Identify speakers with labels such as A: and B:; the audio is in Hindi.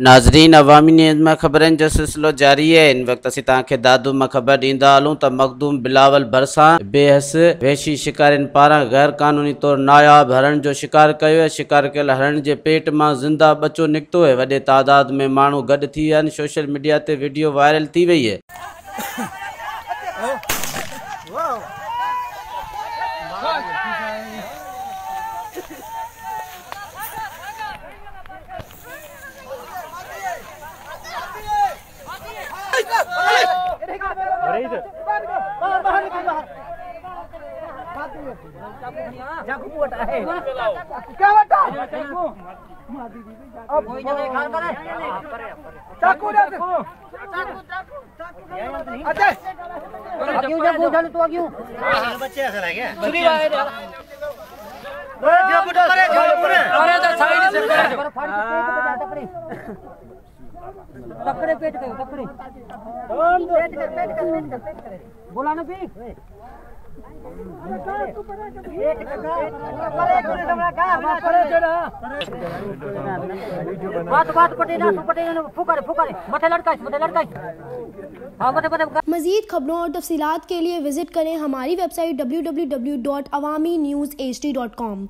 A: नाज़रीन, अवामी न्यूज़ में ख़बरनि जो सिलसिलो जारी है। इन वक़्तु असीं तव्हांखे दादू माँ ख़बर ॾींदा हलूं त मखदूम बिलावल भरसां बेहस वैशी शिकारियुनि पारां गैर क़ानूनी तौरु नायाब हरण जो शिकार कयो शिकार कयल हरण जे पेट माँ ज़िंदा बचो निकितो आहे वॾे तादाद में माण्हू गॾु थी सोशल मीडिया ते वीडियो वायरल थी वई आहे
B: चाकू क्या बता अब कोई जगह खान करे चाकू दे अच्छा क्यों चाकू तू
C: तो
B: तकड़े पेट कर पेट कर पेट कर पेट कर बोला ना भी बात बात पटे ना तू पटे ना हाँ
D: मजीद खबरों और तफसीत के लिए विज़िट करें हमारी website W W W dot Awami news H D dot com